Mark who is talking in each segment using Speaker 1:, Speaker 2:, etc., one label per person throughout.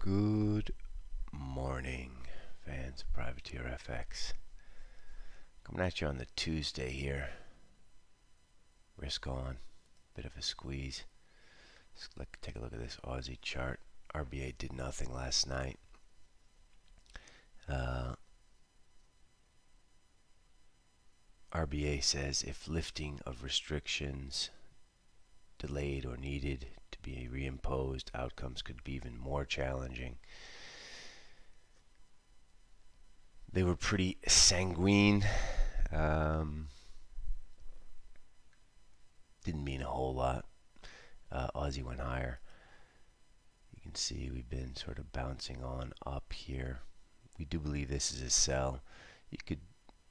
Speaker 1: Good morning, fans of Privateer FX. Coming at you on the Tuesday here. Risk on, bit of a squeeze. Let's take a look at this Aussie chart. RBA did nothing last night. Uh, RBA says if lifting of restrictions delayed or needed to be reimposed, outcomes could be even more challenging. They were pretty sanguine. Um, didn't mean a whole lot. Uh, Aussie went higher. You can see we've been sort of bouncing on up here. We do believe this is a sell. You could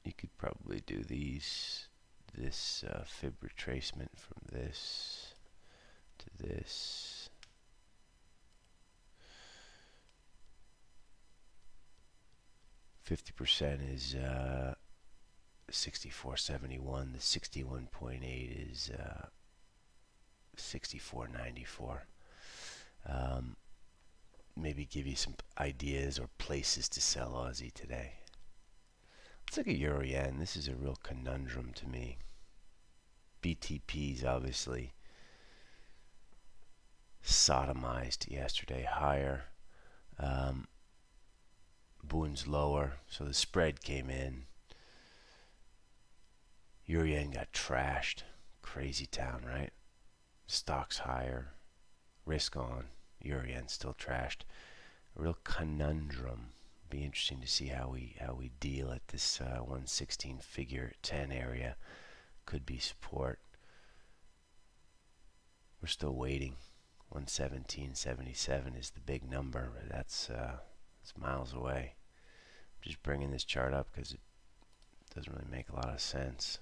Speaker 1: you could probably do these this uh, fib retracement from this to this. Fifty percent is uh, sixty-four seventy-one. The sixty-one point eight is uh, sixty-four ninety-four. Um, maybe give you some ideas or places to sell Aussie today. Let's look at Euro Yen. This is a real conundrum to me. BTP's obviously sodomized yesterday higher. Um, Bunds lower, so the spread came in. Yen got trashed. Crazy town, right? Stocks higher, risk on. Yen still trashed. A real conundrum. Be interesting to see how we how we deal at this uh, 116 figure 10 area. Could be support. We're still waiting. 117.77 is the big number, but that's uh, it's miles away. I'm just bringing this chart up because it doesn't really make a lot of sense,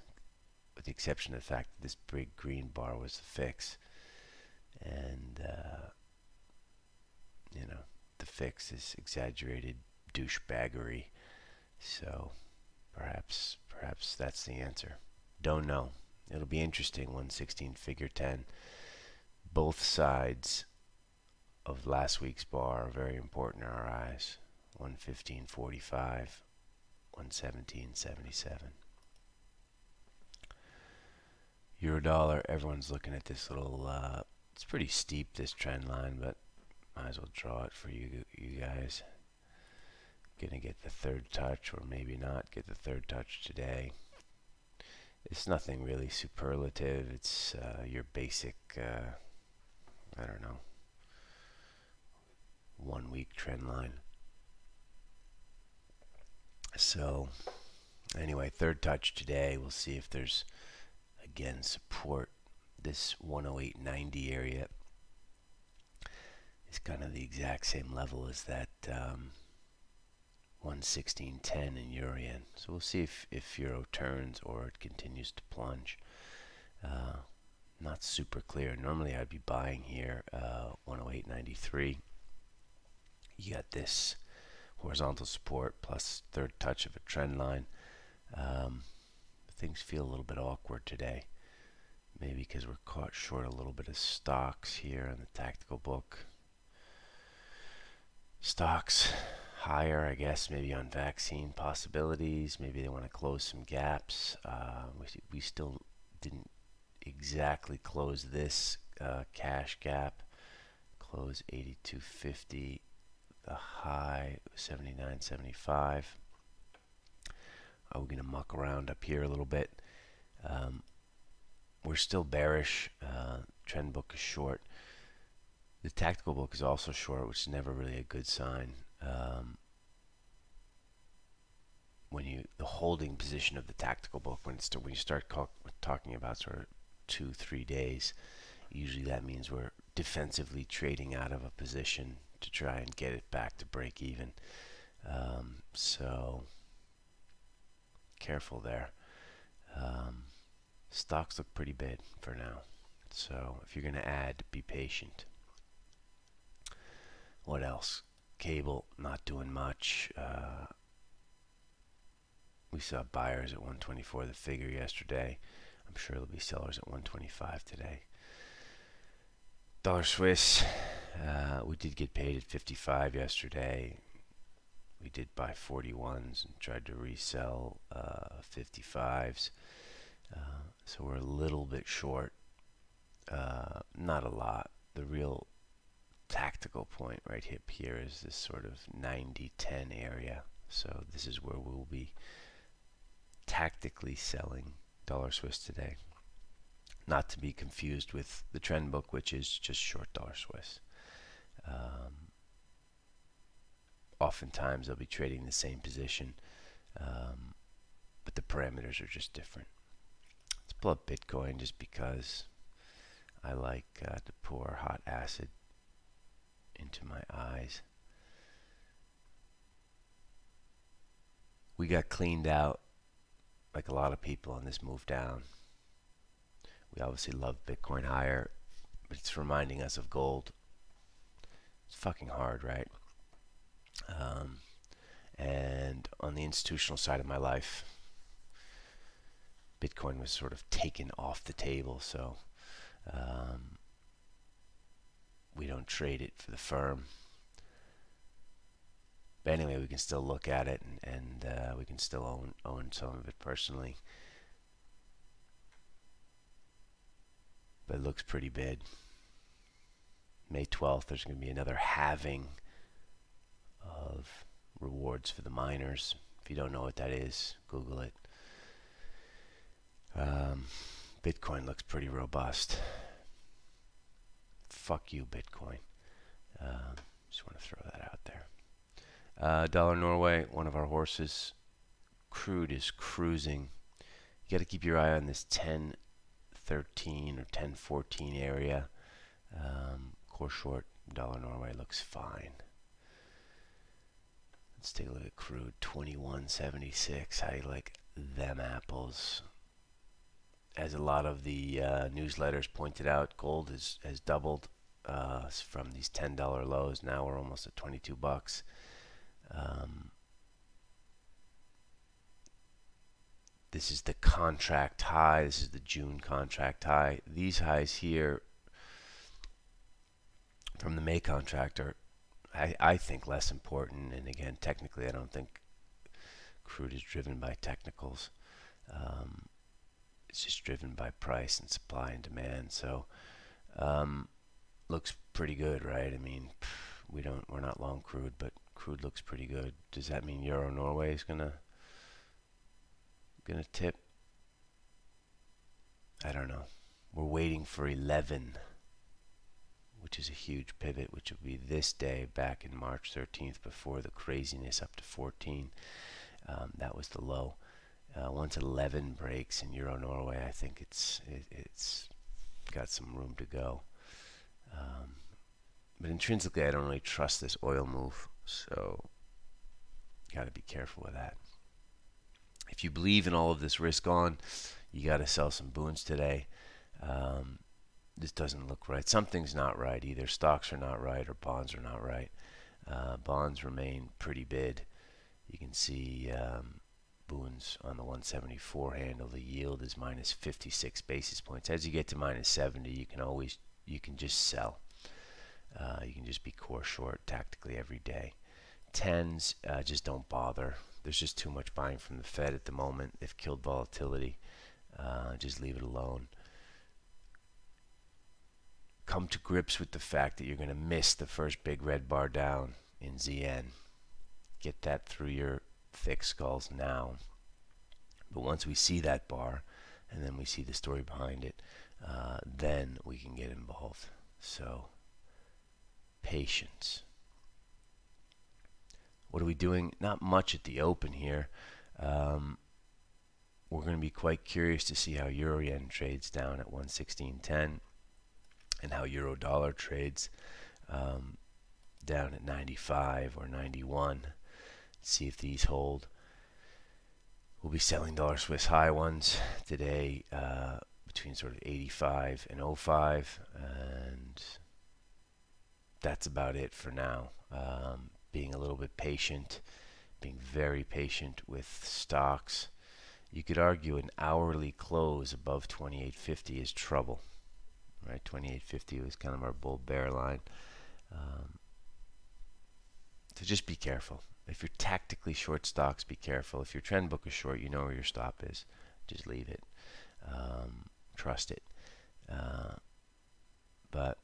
Speaker 1: with the exception of the fact that this big green bar was the fix, and uh, you know the fix is exaggerated douchebaggery. So perhaps perhaps that's the answer. Don't know. It'll be interesting. 116 figure 10 both sides of last week's bar are very important in our eyes. 115.45, 117.77. Euro dollar, everyone's looking at this little, uh, it's pretty steep, this trend line, but might as well draw it for you, you guys. Gonna get the third touch, or maybe not get the third touch today. It's nothing really superlative, it's uh, your basic, uh, I don't know, one week trend line. So, anyway, third touch today. We'll see if there's again support. This 108.90 area is kind of the exact same level as that um, 116.10 in euro. So we'll see if, if euro turns or it continues to plunge. Uh, not super clear. Normally I'd be buying here uh, 108.93. You got this horizontal support plus third touch of a trend line. Um, things feel a little bit awkward today. Maybe because we're caught short a little bit of stocks here in the tactical book. Stocks higher, I guess, maybe on vaccine possibilities. Maybe they want to close some gaps. Uh, we, we still didn't exactly close this uh, cash gap. Close 82.50. The high 79.75. Are we going to muck around up here a little bit? Um, we're still bearish. Uh, trend book is short. The tactical book is also short, which is never really a good sign. Um, when you the holding position of the tactical book, when when you start talking about sort of two three days, usually that means we're defensively trading out of a position to try and get it back to break even. Um, so careful there. Um, stocks look pretty big for now. So if you're going to add, be patient. What else? Cable not doing much. Uh, we saw buyers at 124 the figure yesterday. I'm sure there'll be sellers at 125 today. Dollar Swiss Uh, we did get paid at 55 yesterday. We did buy 41s and tried to resell uh, 55s. Uh, so we're a little bit short. Uh, not a lot. The real tactical point right hip here is this sort of 90-10 area. So this is where we'll be tactically selling dollar Swiss today. Not to be confused with the trend book, which is just short dollar Swiss. Um, oftentimes I'll be trading the same position, um, but the parameters are just different. Let's pull up Bitcoin just because I like uh, to pour hot acid into my eyes. We got cleaned out like a lot of people on this move down. We obviously love Bitcoin higher, but it's reminding us of gold. It's fucking hard, right? Um, and on the institutional side of my life, Bitcoin was sort of taken off the table, so um, we don't trade it for the firm. But anyway, we can still look at it and, and uh, we can still own own some of it personally. But it looks pretty big. May 12th, there's going to be another halving of rewards for the miners. If you don't know what that is, Google it. Um, Bitcoin looks pretty robust. Fuck you, Bitcoin. Uh, just want to throw that out there. Uh, Dollar Norway, one of our horses. Crude is cruising. You got to keep your eye on this 10 13 or 10 14 area. Um, core short, Dollar Norway looks fine. Let's take a look at crude 2176. How do you like them apples? As a lot of the uh, newsletters pointed out, gold has, has doubled uh, from these $10 lows. Now we're almost at 22 bucks. Um, this is the contract high. This is the June contract high. These highs here from the May contract are I, I think less important. And again, technically, I don't think crude is driven by technicals. Um, it's just driven by price and supply and demand. So, um, looks pretty good, right? I mean, we don't, we're not long crude, but looks pretty good. Does that mean Euro Norway is gonna gonna tip? I don't know. We're waiting for 11 which is a huge pivot, which will be this day back in March 13th before the craziness up to 14. Um, that was the low. Uh, once 11 breaks in Euro Norway, I think it's it, it's got some room to go. Um, but intrinsically, I don't really trust this oil move, so got to be careful with that. If you believe in all of this risk on, you got to sell some Bunds today. Um, this doesn't look right. Something's not right. Either stocks are not right or bonds are not right. Uh, bonds remain pretty bid. You can see um, Bunds on the 174 handle. The yield is minus 56 basis points. As you get to minus 70, you can always you can just sell. Uh, you can just be core short tactically every day. Tens uh, just don't bother. There's just too much buying from the Fed at the moment. They've killed volatility. Uh, just leave it alone come to grips with the fact that you're going to miss the first big red bar down in ZN. Get that through your thick skulls now. But once we see that bar, and then we see the story behind it, uh, then we can get involved. So, patience. What are we doing? Not much at the open here. Um, we're going to be quite curious to see how Euro Yen trades down at 116.10 and how euro dollar trades um, down at 95 or 91. Let's See if these hold. We'll be selling dollar Swiss high ones today uh, between sort of 85 and 05, and that's about it for now. Um, being a little bit patient, being very patient with stocks. You could argue an hourly close above 2850 is trouble right? 2850 was kind of our bull bear line. Um, so just be careful. If you're tactically short stocks, be careful. If your trend book is short, you know where your stop is. Just leave it. Um, trust it. Uh, but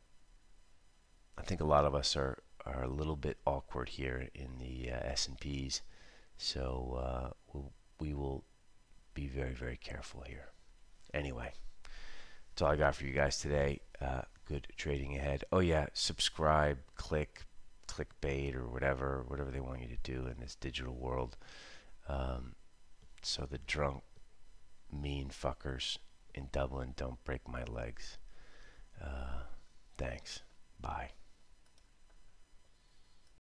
Speaker 1: I think a lot of us are, are a little bit awkward here in the uh, S&Ps. So uh, we'll, we will be very, very careful here. Anyway, that's all I got for you guys today. Uh, good trading ahead. Oh yeah, subscribe, click, clickbait or whatever, whatever they want you to do in this digital world. Um, so the drunk, mean fuckers in Dublin don't break my legs. Uh, thanks. Bye.